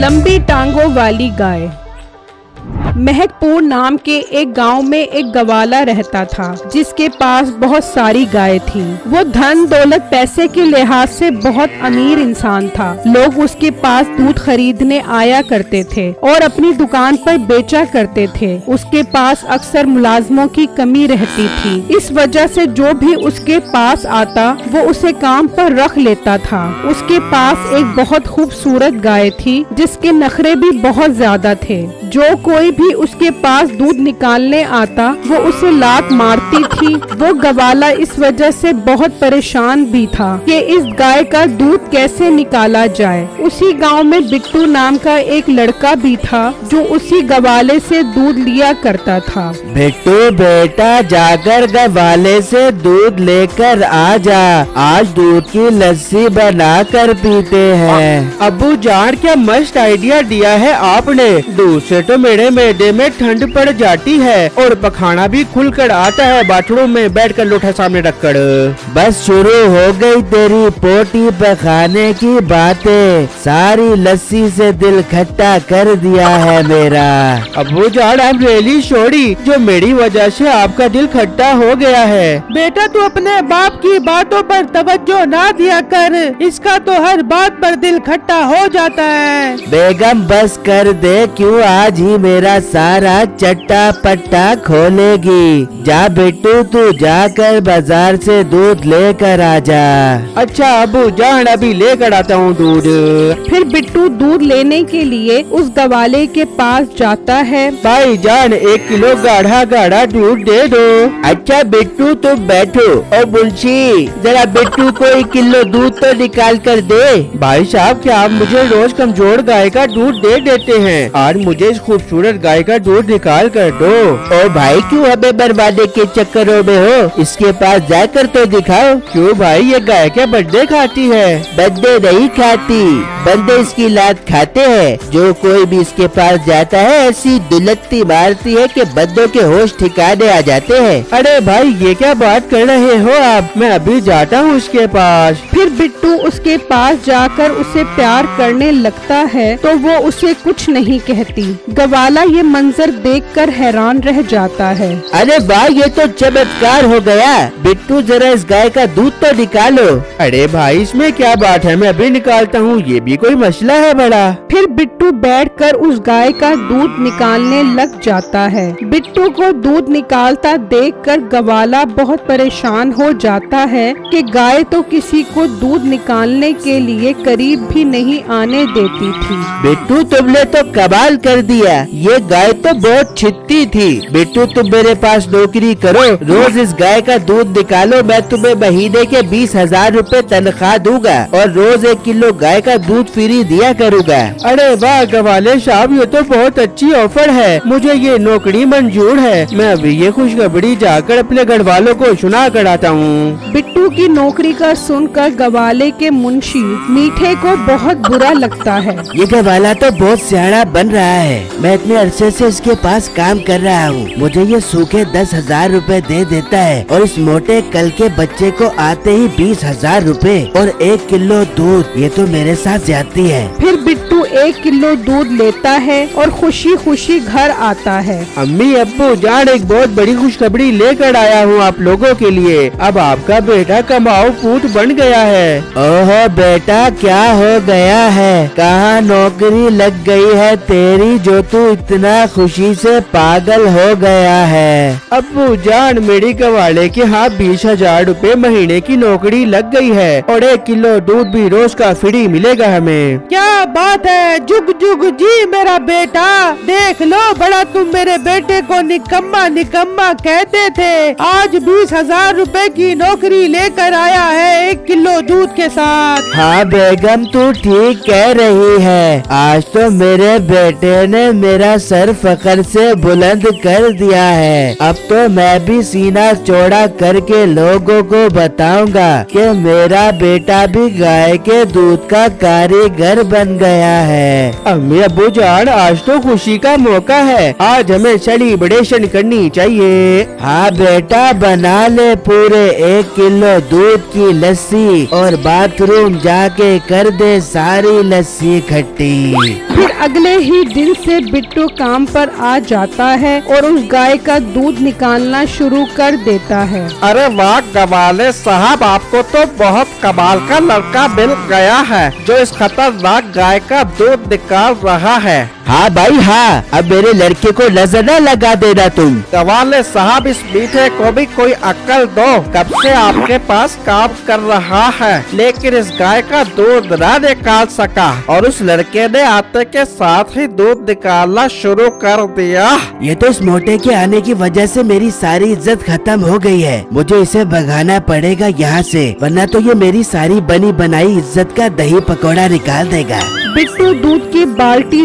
लंबी टांगों वाली गाय। महकपुर नाम के एक गाँव में एक गवाला रहता था, जिसके पास बहुत सारी गाय थी। वो धन, दौलत, पैसे के लिहाज से बहुत अमीर इंसान था। लोग उसके पास दूध खरीदने आया करते थे और अपनी दुकान पर बेचा करते थे। उसके पास अक्सर मुलाजमों की कमी रहती थी। इस वजह से जो भी उसके पास आता, वो उसे काम पर रख लेता था। उसके पास एक बहुत खूबसूरत गाय थी, जिसके नखरे भी बहुत ज़्यादा थे। जो कोई भी उसके पास दूध निकालने आता वो उसे लात मारती थी। वो गवाला इस वजह से बहुत परेशान भी था कि इस गाय का दूध कैसे निकाला जाए। उसी गाँव में बिट्टू नाम का एक लड़का भी था जो उसी गवाले से दूध लिया करता था। बिट्टू बेटा जाकर गवाले से दूध लेकर आ जा। आज दूध की लस्सी बना कर पीते हैं। अबू जान क्या मस्त आइडिया दिया है आपने। दूध से तो मेरे मैदे में ठंड पड़ जाती है और पखाना भी खुल कर आता है बाथरूम में बैठ कर लोटा सामने रखकर। बस शुरू हो गई तेरी पोटी पखाने की बातें। सारी लस्सी से दिल खट्टा कर दिया है मेरा। अबू जान आई रियली जो मेरी वजह से आपका दिल खट्टा हो गया है। बेटा तू अपने बाप की बातों पर तवज्जो ना दिया कर। इसका तो हर बात पर दिल खट्टा हो जाता है। बेगम बस कर दे क्यों आज ही मेरा सारा चट्टा पट्टा खोलेगी। जा बिट्टू तू जाकर बाज़ार से दूध लेकर आ जा। अच्छा अबू जान अभी लेकर आता हूँ दूध। फिर बिट्टू दूध लेने के लिए उस गवाले के पास जाता है। भाई जान एक किलो गाढ़ा गाढ़ा दूध दे दो। अच्छा बिट्टू तुम बैठो। और मुंशी जरा बिट्टू को एक किलो दूध तो निकाल कर दे। भाई साहब क्या आप मुझे रोज कमज़ोर गाय का दूध दे देते हैं? और मुझे इस खूबसूरत गाय का दूध निकाल कर दो। ओ भाई, क्यों हमें बर्बादे के चक्करों में हो? इसके पास जाकर तो दिखाओ, क्यों भाई ये गाय के बड्डे खाती है? बंदे नहीं खाती। बंदे इसकी लात खाते हैं। जो कोई भी इसके पास जाता है, ऐसी दुलत्ती मारती है कि बंदों के होश ठिकाने आ जाते हैं। अरे भाई, ये क्या बात कर रहे हो आप? मैं अभी जाता हूँ उसके पास। फिर बिट्टू उसके पास जाकर उसे प्यार करने लगता है तो वो उसे कुछ नहीं कहती। गवाला ये मंजर देखकर हैरान रह जाता है। अरे वाह ये तो चमत्कार हो गया। बिट्टू जरा इस गाय का दूध तो निकालो। अरे भाई इसमें क्या बात है? मैं अभी निकालता हूँ ये भी कोई मसला है बड़ा। फिर बिट्टू बैठकर उस गाय का दूध निकालने लग जाता है। बिट्टू को दूध निकालता देखकर गवाला बहुत परेशान हो जाता है कि गाय तो किसी को दूध निकालने के लिए करीब भी नहीं आने देती थी। बिट्टू तुमने तो कमाल कर दिया। ये गाय तो बहुत छित्ती थी। बिट्टू तुम मेरे पास नौकरी करो रोज इस गाय का दूध निकालो मैं तुम्हें महीने के बीस हज़ार रूपए तनख्वाह दूँगा और रोज एक किलो गाय का दूध फ्री दिया करूँगा। अरे वाह गवाले साहब ये तो बहुत अच्छी ऑफ़र है। मुझे ये नौकरी मंजूर है। मैं अभी ये खुशखबरी जाकर अपने घर वालों को सुना कर आता हूँ। बिट्टू की नौकरी का सुनकर गवाले के मुंशी मीठे को बहुत बुरा लगता है। ये गवाला तो बहुत सियाड़ा बन रहा है। मैं इतने अरसे से इसके पास काम कर रहा हूँ। मुझे ये सूखे दस हज़ार रूपए दे देता है और इस मोटे कल के बच्चे को आते ही बीस हज़ार रूपए और एक किलो दूध। ये तो मेरे साथ जाती है। फिर बिट्टू एक किलो दूध लेता है और खुशी खुशी घर आता है। अम्मी अब्बू जान एक बहुत बड़ी खुशखबरी लेकर आया हूँ आप लोगों के लिए। अब आपका बेटा कमाओ पूत बन गया है। ओहो बेटा क्या हो गया है? कहाँ नौकरी लग गई है तेरी जो तू इतना खुशी से पागल हो गया है। अब्बू जान मेरी गवाले के यहाँ बीस हज़ार रूपए महीने की नौकरी लग गई है और एक किलो दूध भी रोज का फ्री मिलेगा हमें। क्या बात है? जुग जुग जी मेरा बेटा। देख लो बड़ा तुम मेरे बेटे को निकम्मा निकम्मा कहते थे। आज बीस हज़ार रूपए की नौकरी लेकर आया है एक किलो दूध के साथ। हाँ बेगम तू ठीक कह रही है। आज तो मेरे बेटे ने मेरा सर फकर से बुलंद कर दिया है। अब तो मैं भी सीना चौड़ा करके लोगों को बताऊँगा कि मेरा बेटा भी गाय के दूध का कारीगर बन गया है। अम्मी अबू जान आज तो खुशी का मौका है। आज हमें सेलिब्रेशन करनी चाहिए। हाँ बेटा बना ले पूरे एक किलो दूध की लस्सी और बाथरूम जाके कर दे सारी लस्सी खट्टी। फिर अगले ही दिन से बिट्टू काम पर आ जाता है और उस गाय का दूध निकालना शुरू कर देता है। अरे वाह गवाले साहब, आपको तो बहुत कमाल का लड़का मिल गया है, जो इस खतरनाक गाय का दूध निकाल रहा है। हाँ भाई हाँ। अब मेरे लड़के को नज़र न लगा देना तुम। सवाल साहब इस मीठे को भी कोई अक्ल दो। कब से आपके पास काम कर रहा है? लेकिन इस गाय का दूध न निकाल सका। और उस लड़के ने आते के साथ ही दूध निकालना शुरू कर दिया। ये तो इस मोटे के आने की वजह से मेरी सारी इज़्ज़त खत्म हो गई है। मुझे इसे भगाना पड़ेगा यहाँ से वरना तो ये मेरी सारी बनी बनाई इज़्ज़त का दही पकौड़ा निकाल देगा। बिट्टू दूध की बाल्टी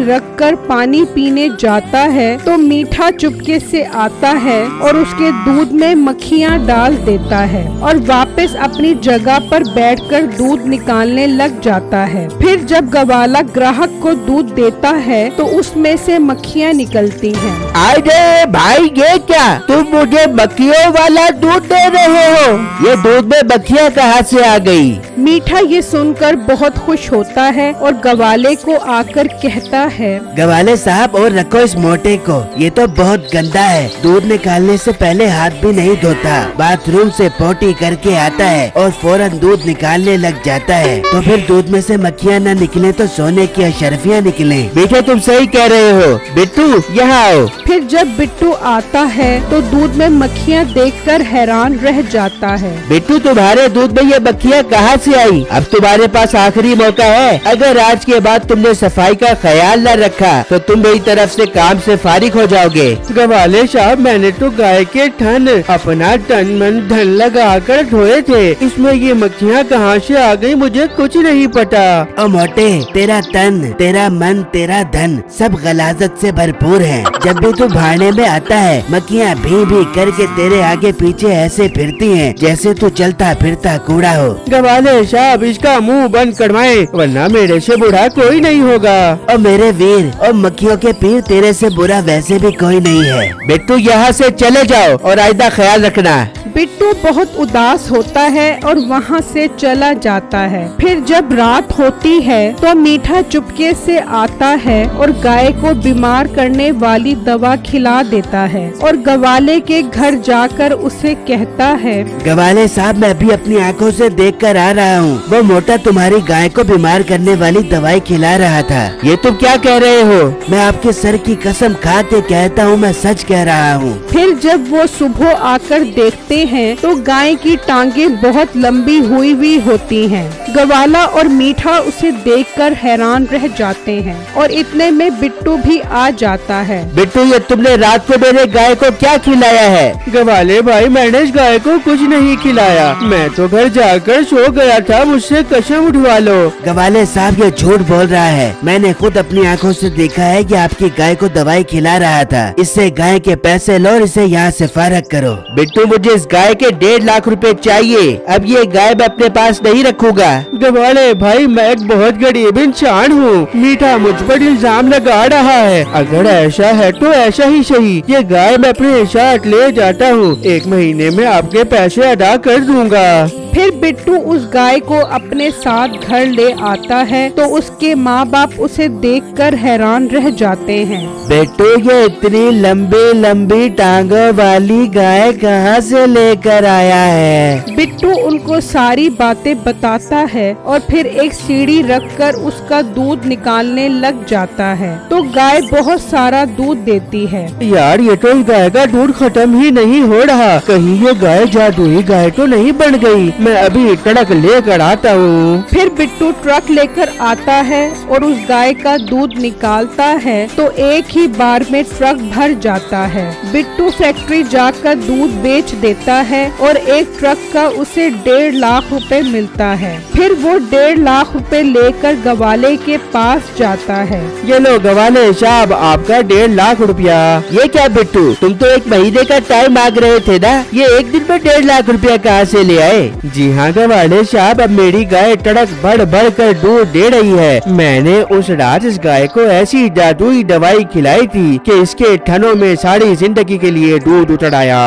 रखकर पानी पीने जाता है तो मीठा चुपके से आता है और उसके दूध में मक्खियाँ डाल देता है और वापस अपनी जगह पर बैठकर दूध निकालने लग जाता है। फिर जब गवाला ग्राहक को दूध देता है तो उसमें से मक्खियाँ निकलती हैं। अरे भाई ये क्या? तुम मुझे मक्खियों वाला दूध दे रहे हो। ये दूध में मक्खियाँ कहाँ से आ गई? मीठा ये सुनकर बहुत खुश होता है और गवाले को आकर कहता है गवाले साहब और रखो इस मोटे को। ये तो बहुत गंदा है। दूध निकालने से पहले हाथ भी नहीं धोता। बाथरूम से पोटी करके आता है और फ़ौरन दूध निकालने लग जाता है। तो फिर दूध में से मक्खियाँ न निकले तो सोने की अशरफियाँ निकले। बेटे तुम सही कह रहे हो। बिट्टू यहाँ आओ। फिर जब बिट्टू आता है तो दूध में मक्खियाँ देखकर हैरान रह जाता है। बिट्टू तुम्हारे दूध में ये मक्खियाँ कहाँ से आई? अब तुम्हारे पास आखिरी मौका है। अगर आज के बाद तुमने सफ़ाई का ख्याल न रखा तो तुम मेरी तरफ़ से काम से फारिग हो जाओगे। गवाले साहब मैंने तो गाय के ठन अपना तन मन धन लगा कर धोए थे। इसमें ये मक्खियाँ कहाँ से आ गई मुझे कुछ नहीं पता। ओ मोटे तेरा तन तेरा मन तेरा धन सब गलाजत से भरपूर है। जब भी तू भाड़े में आता है मक्खियाँ भी भी करके तेरे आगे पीछे ऐसे फिरती हैं जैसे तू चलता फिरता कूड़ा हो। गवाले साहब इसका मुँह बंद करवाए वरना मेरे से बुरा कोई नहीं होगा। और मेरे वीर और मक्खियों के पीर तेरे से बुरा वैसे भी कोई नहीं है। बिट्टू यहाँ से चले जाओ और आयदा ख्याल रखना। बिट्टू बहुत उदास होता है और वहाँ से चला जाता है। फिर जब रात होती है तो मीठा चुपके से आता है और गाय को बीमार करने वाली दवा खिला देता है और गवाले के घर जाकर उसे कहता है गवाले साहब मैं भी अपनी आँखों से देख कर आ रहा हूँ। वो मोटा तुम्हारी गाय को बीमार करने वाली दवाई खिला रहा था। ये तुम क्या कह रहे हो? मैं आपके सर की कसम खा के कहता हूँ मैं सच कह रहा हूँ। फिर जब वो सुबह आकर देखते हैं तो गाय की टांगें बहुत लंबी हुई हुई होती हैं। गवाला और मीठा उसे देखकर हैरान रह जाते हैं और इतने में बिट्टू भी आ जाता है। बिट्टू ये तुमने रात को मेरे गाय को क्या खिलाया है? गवाले भाई मैंने इस गाय को कुछ नहीं खिलाया। मैं तो घर जाकर सो गया था मुझसे कसम उठवा लो। गवाले साहब ये झूठ बोल रहा है। मैंने खुद अपनी आँखों ऐसी देखा है की आपकी गाय को दवाई खिला रहा था। इससे गाय के पैसे लो और इसे यहाँ ऐसी फारक करो। बिट्टू मुझे इस गाय के डेढ़ लाख रूपए चाहिए। अब ये गायब अपने पास नहीं रखूँगा। गवाले भाई, मैं एक बहुत गरीब इंसान हूँ। मीठा मुझ पर इल्ज़ाम लगा रहा है। अगर ऐसा है तो ऐसा ही सही। ये गाय मैं अपने साथ ले जाता हूँ। एक महीने में आपके पैसे अदा कर दूँगा। फिर बिट्टू उस गाय को अपने साथ घर ले आता है तो उसके माँ बाप उसे देखकर हैरान रह जाते हैं। बेटू ये इतनी लंबी लंबी टांगों वाली गाय कहाँ से लेकर आया है? बिट्टू उनको सारी बातें बताता है और फिर एक सीढ़ी रखकर उसका दूध निकालने लग जाता है। तो गाय बहुत सारा दूध देती है। यार ये तो गाय का दूध खत्म ही नहीं हो रहा। कहीं ये गाय जादुई गाय तो नहीं बन गई। मैं अभी ट्रक लेकर आता हूँ। फिर बिट्टू ट्रक लेकर आता है और उस गाय का दूध निकालता है तो एक ही बार में ट्रक भर जाता है। बिट्टू फैक्ट्री जाकर दूध बेच देता है और एक ट्रक का उसे डेढ़ लाख रुपए मिलता है। फिर वो डेढ़ लाख रुपए लेकर गवाले के पास जाता है। ये लो गवाले साहब आपका डेढ़ लाख रुपया। ये क्या बिट्टू तुम तो एक महीने का टाइम मांग रहे थे ना? ये एक दिन में डेढ़ लाख रुपया कहाँ से ले आए? जी हाँ गवाले साहब अब मेरी गाय टड़क बढ़ बढ़ कर दूध दे रही है। मैंने उस रात इस गाय को ऐसी जादुई दवाई खिलाई थी कि इसके ठनों में सारी ज़िंदगी के लिए दूध उतर आया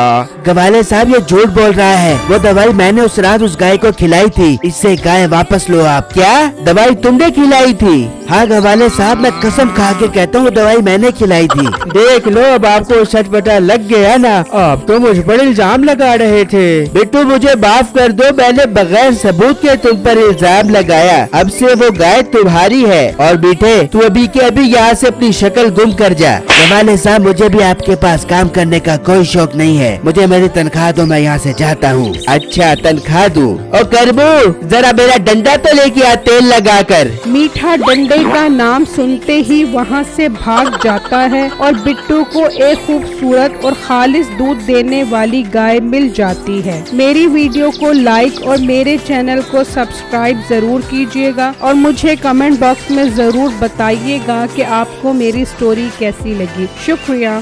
गवाले साहब ये झूठ बोल रहा है। वो दवाई मैंने उस रात उस गाय को खिलाई थी। इससे गाय वापस लो आप। क्या? दवाई तुमने खिलाई थी? हाँ गवाले साहब मैं कसम खा के कहता हूँ दवाई मैंने खिलाई थी। देख लो अब आपको सच लग गया ना। आप तो मुझ पर इल्ज़ाम लगा रहे थे। बिट्टू मुझे माफ़ कर दो मैंने बगैर सबूत के तुम पर इल्ज़ाम लगाया। अब से वो गाय तुम्हारी है। और बेटे तू अभी के अभी यहाँ से अपनी शक्ल गुम कर जा। गवाले साहब मुझे भी आपके पास काम करने का कोई शौक नहीं है। मुझे मेरी तनख्वाह दो मैं यहाँ से जाता हूँ। अच्छा तनख्वाह दूँ। और करबू जरा मेरा डंडा तो लेके आ तेल लगा कर मीठा डंडे का नाम सुनते ही वहाँ से भाग जाता है और बिट्टू को एक खूबसूरत और खालिश दूध देने वाली गाय मिल जाती है। मेरी वीडियो को लाइक और मेरे चैनल को सब्सक्राइब ज़रूर कीजिएगा और मुझे कमेंट बॉक्स में ज़रूर बताइएगा कि आपको मेरी स्टोरी कैसी लगी। शुक्रिया।